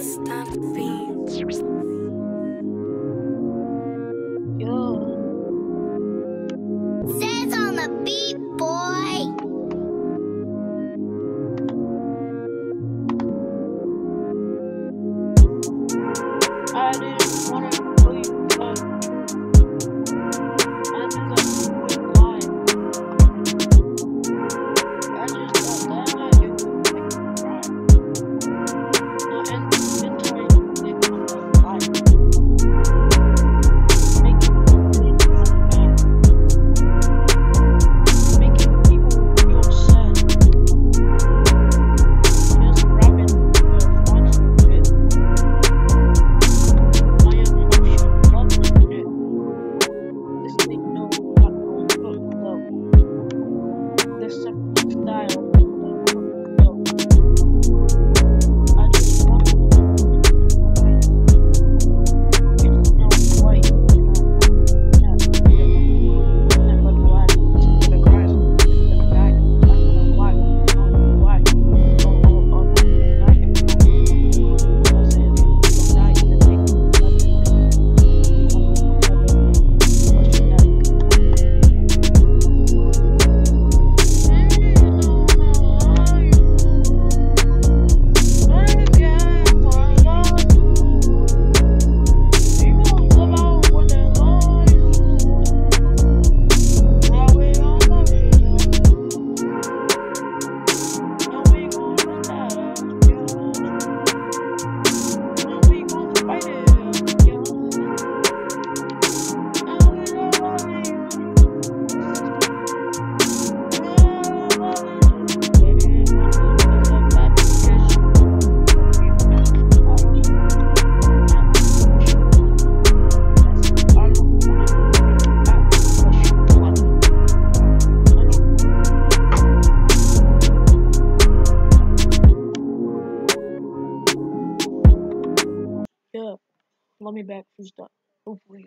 stop. Yo. Says on the beat, boy. I do. Let me back. Who's done? Hopefully,